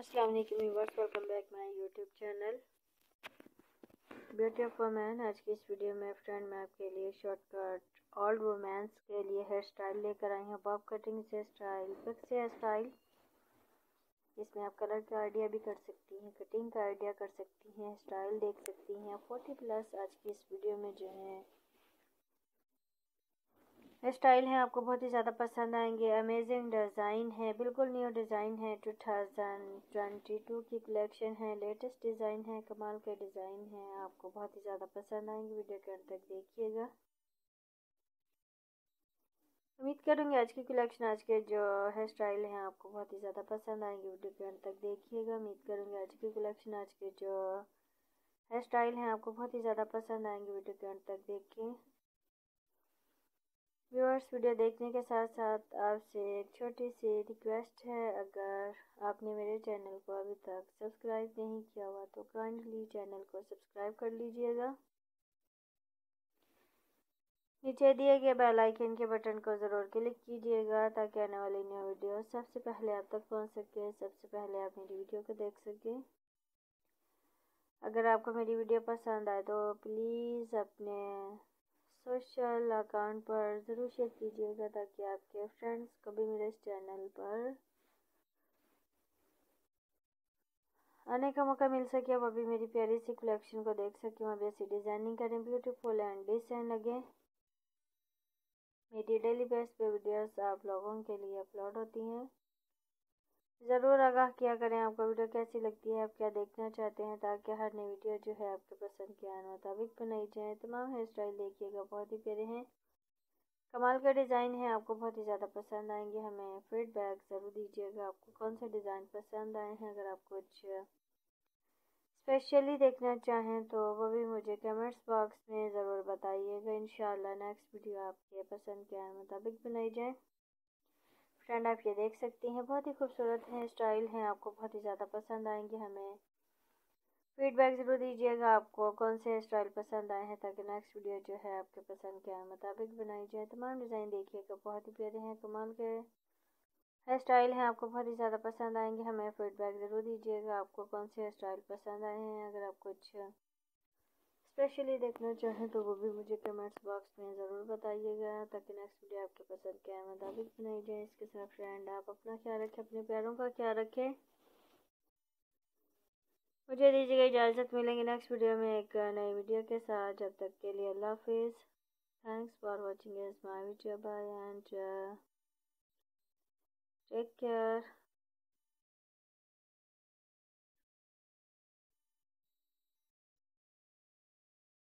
अस्सलाम वालेकुम viewers welcome back my YouTube channel beauty of women आज की इस वीडियो में फ्रेंड मैं आपके लिए शॉर्टकट ओल्ड वुमेंस के लिए हेयर स्टाइल लेकर आई हूँ। बॉब कटिंग से स्टाइल फिक्स हेयर स्टाइल इसमें आप कलर का आइडिया भी कर सकती हैं कटिंग का आइडिया कर सकती हैं स्टाइल देख सकती हैं। फोर्टी प्लस आज की इस वीडियो में जो है स्टाइल है, आपको बहुत ही ज़्यादा पसंद आएँगे। अमेजिंग डिज़ाइन है, बिल्कुल न्यू डिज़ाइन है। टू थाउज़ेंड ट्वेंटी टू की कलेक्शन है लेटेस्ट डिज़ाइन है, कमाल के डिज़ाइन है, आपको बहुत ही ज़्यादा पसंद आएँगे। वीडियो के अंत तक देखिएगा। उम्मीद करूँगी आज की कलेक्शन आज के जो हेयर स्टाइल हैं, आपको बहुत ही ज़्यादा पसंद आएँगे। वीडियो के अंत तक देखिएगा। उम्मीद करूँगी आज की कलेक्शन आज के जो हेयर स्टाइल हैं, आपको बहुत ही ज़्यादा पसंद आएँगे। वीडियो के अंत तक देखिए व्यूअर्स, वीडियो देखने के साथ साथ आपसे एक छोटी सी रिक्वेस्ट है। अगर आपने मेरे चैनल को अभी तक सब्सक्राइब नहीं किया हुआ तो काइंडली चैनल को सब्सक्राइब कर लीजिएगा। नीचे दिए गए बेल आइकन के बटन को ज़रूर क्लिक कीजिएगा, ताकि आने वाली न्यू वीडियो सबसे पहले आप तक पहुँच सके, सबसे पहले आप मेरी वीडियो को देख सकें। अगर आपको मेरी वीडियो पसंद आए तो प्लीज़ अपने सोशल अकाउंट पर ज़रूर शेयर कीजिएगा ताकि आपके फ्रेंड्स को भी मेरे इस चैनल पर आने का मौका मिल सके। वो अभी मेरी प्यारी सी कलेक्शन को देख सकें। वहाँ ऐसी डिज़ाइनिंग करें ब्यूटीफुल एंड डिसेंट लगे। मेरी डेली बेस पे वीडियोस आप लोगों के लिए अपलोड होती हैं। ज़रूर आगाह किया करें आपको वीडियो कैसी लगती है, आप क्या देखना चाहते हैं, ताकि हर नई वीडियो जो है आपके पसंद के आने मुताबिक बनाई जाए। तमाम हेयर स्टाइल देखिएगा, बहुत ही प्यारे हैं। कमाल का डिज़ाइन है, आपको बहुत ही ज़्यादा पसंद आएँगे। हमें फीडबैक ज़रूर दीजिएगा, आपको कौन से डिज़ाइन पसंद आए हैं, अगर आप कुछ स्पेशली देखना चाहें तो वो भी मुझे कमेंट्स बॉक्स में ज़रूर बताइएगा। इन नेक्स्ट वीडियो आपके पसंद के मुताबिक बनाई जाए। फ्रेंड आप ये देख सकती हैं, बहुत ही खूबसूरत है स्टाइल हैं आपको, बहुत ही ज़्यादा पसंद आएँगे हमें। फीडबैक ज़रूर दीजिएगा आपको, कौन से स्टाइल पसंद आए हैं, ताकि नेक्स्ट वीडियो जो है आपके पसंद के मुताबिक बनाई जाए। तमाम डिज़ाइन देखिएगा, बहुत ही प्यारे हैं, कमाल के हेयर स्टाइल हैं आपको, बहुत ही ज़्यादा पसंद आएँगे हमें फीडबैक ज़रूर दीजिएगा आपको, कौन से हेयर स्टाइल पसंद आए हैं, अगर आप कुछ स्पेशली देखना चाहें तो वो भी मुझे कमेंट्स बॉक्स में ज़रूर बताइएगा, ताकि नेक्स्ट वीडियो आपके पसंद के मुताबिक बनाई जाए इसके साथ फ्रेंड आप अपना ख्याल रखें, अपने प्यारों का ख्याल रखें। मुझे दीजिएगा इजाज़त, मिलेंगे नेक्स्ट वीडियो में एक नई वीडियो के साथ। जब तक के लिए अल्लाह हाफिज़। Thanks for watching my video bye and take care